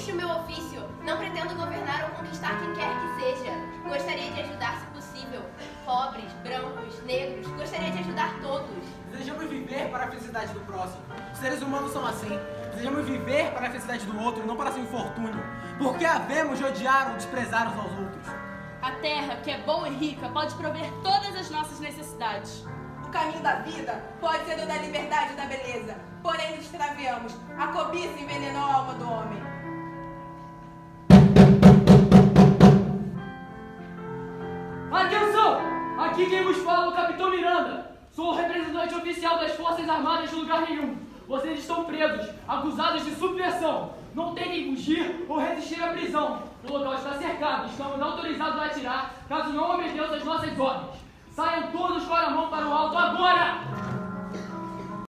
Este é o meu ofício. Não pretendo governar ou conquistar quem quer que seja. Gostaria de ajudar se possível. Pobres, brancos, negros. Gostaria de ajudar todos. Desejamos viver para a felicidade do próximo. Os seres humanos são assim. Desejamos viver para a felicidade do outro, não para seu infortúnio. Porque havemos de odiar ou desprezar uns aos outros. A terra, que é boa e rica, pode prover todas as nossas necessidades. O caminho da vida pode ser o da liberdade e da beleza. Porém, nos extraviamos. A cobiça envenenou a alma do homem. Atenção! Aqui quem vos fala é o Capitão Miranda. Sou o representante oficial das Forças Armadas de lugar nenhum. Vocês estão presos, acusados de subversão. Não tentem fugir ou resistir à prisão. O local está cercado. Estamos autorizados a atirar caso não obedeçam as nossas ordens. Saiam todos com a mão para o alto agora!